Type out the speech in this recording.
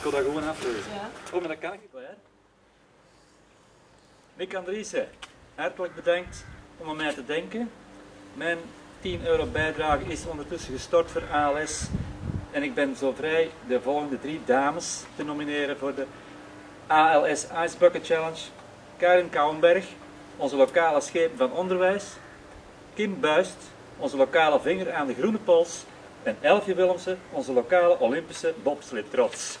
Ik wil dat gewoon aflezen. Ja. Oh, maar dat kan ik niet. Mick Andriessen, hartelijk bedankt om aan mij te denken. Mijn 10 euro bijdrage is ondertussen gestort voor ALS. En ik ben zo vrij de volgende drie dames te nomineren voor de ALS Ice Bucket Challenge. Karin Kouwenberg, onze lokale schepen van onderwijs. Kim Buist, onze lokale vinger aan de groene pols. En Elfje Willemsen, onze lokale Olympische bobsliptrots.